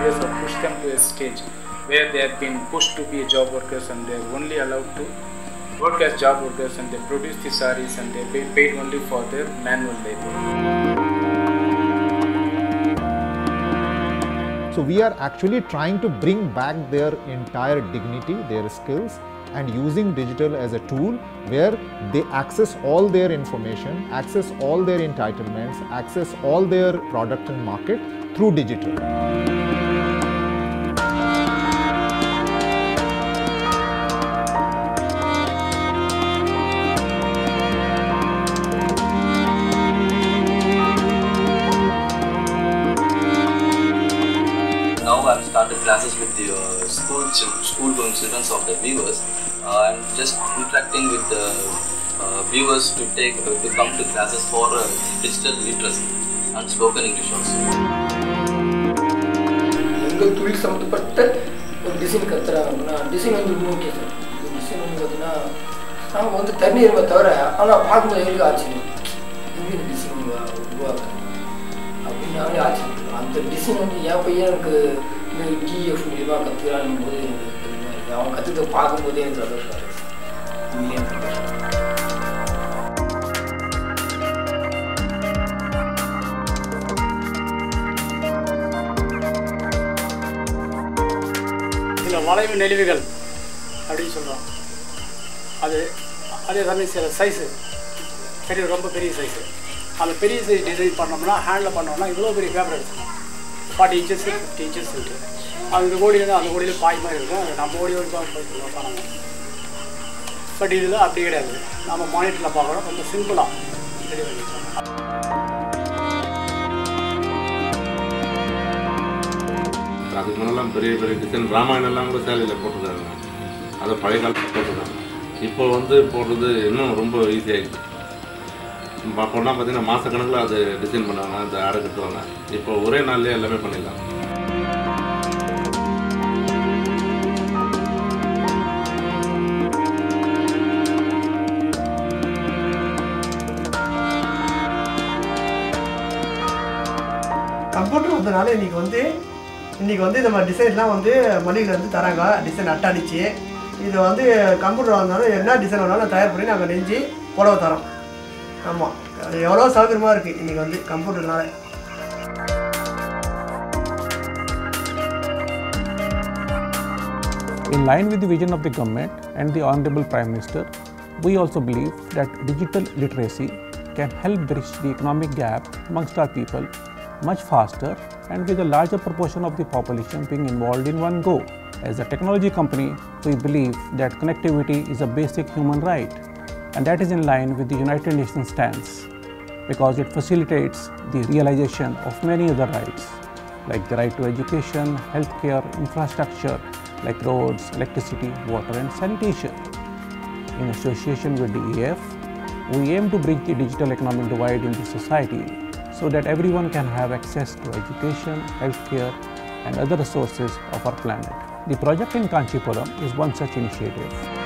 failures have pushed them to a stage where they have been pushed to be job workers and they are only allowed to work as job workers and they produce the saris and they are paid only for their manual labor. So we are actually trying to bring back their entire dignity, their skills and using digital as a tool where they access all their information, access all their entitlements, access all their product and market through digital. classes with the uh, school chil- school going children of the viewers. Uh, I'm just interacting with the uh, viewers to take uh, to come to classes for uh, digital literacy and spoken English also. எங்கள் தொழில் சம்மந்தப்பட்ட ஒரு design கற்றுறாங்கன்னா design வந்து ரொம்ப முக்கியம் sir இந்த design வந்து பார்த்தீங்கன்னா நாங்கள் வந்து தண்ணீரை தவிர ஆனால் பார்க்கும்போது எங்களுக்கு ஆச்சரியம் எப்படி இந்த டிசைன் உருவாக்குறது அப்படின்னு நாங்களே ஆச்சரியம் அந்த டிசைன் வந்து என் பையன் இன்னும் இந்த டிஎஃப் மூலியமாக கற்றுக்கிறான் போது எனக்கு அவன் கற்றுக்க பார்க்கும்போதே எனக்கு சந்தோஷம் உண்மையிலே சந்தோஷம் சில வளைவு நெளிவுகள் அப்படின்னு சொல்கிறோம் அது அதே சமயம் சில சைஸு பெரிய ரொம்ப பெரிய சைஸு அந்த பெரிய சைஸ் டிசைன் பண்ணோம்னா ஹேண்டில் பண்ணோம்னா இவ்வளோ பெரிய பேப்பர் எடுத்துக்கணும். ஃபார்ட்டி இன்ச்சஸ் ஃபிஃப்டி இன்ச்சஸ் இருக்குது அது இந்த கோடியில் அந்த கோடியில் பாய் மாதிரி இருக்கும். அது நம்ம கோடி வரைக்கும் பண்ணணும் பட் இதில் அப்படி கிடையாது. நம்ம மானிட்டரில் பார்க்குறோம். கொஞ்சம் சிம்பிளாக ரெடி அதுக்கு முன்னெல்லாம் பெரிய பெரிய டிசைன் ராமாயணம்லாம் கூட சேலையில் போட்டிருக்காங்க அதை பழைய காலத்தில் போட்டிருக்காங்க இப்போ வந்து போடுறது இன்னும் ரொம்ப ஈஸியாகிடுச்சு அப்போனா பார்த்தீங்கன்னா மாதக்கணக்கில் அது டிசைன் பண்ணுவாங்க அந்த ஆடை கட்டுவாங்க. இப்போ ஒரே நாள்லேயே எல்லாமே பண்ணிடலாம். கம்ப்யூட்டர் வந்ததுனால இன்றைக்கி வந்து இன்றைக்கி வந்து இந்த மாதிரி டிசைன்லாம் வந்து மளிகையில் வந்து தராங்க. டிசைன் அட்டாடிச்சு இதை வந்து கம்ப்யூட்டர் வந்தாலும் என்ன டிசைன் வேணாலும் தயார் பண்ணி நாங்கள் நெஞ்சு புடவை தரோம். ஆமாம் அது எவ்வளோ சௌகரியமாக இருக்குது இன்றைக்கி வந்து கம்ப்யூட்டர்னால In line with the vision of the government and the Honorable Prime Minister, we also believe that digital literacy can help bridge the economic gap amongst our people much faster and with a larger proportion of the population being involved in one go. As a technology company, we believe that connectivity is a basic human right and that is in line with the United Nations stance because it facilitates the realization of many other rights like the right to education, healthcare, infrastructure like roads, electricity, water and sanitation. In association with DEF, we aim to bridge the digital economic divide in the society so that everyone can have access to education, healthcare and other resources of our planet. The project in Kanchipuram is one such initiative.